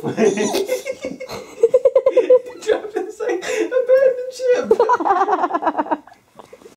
Dropping this like abandoned ship.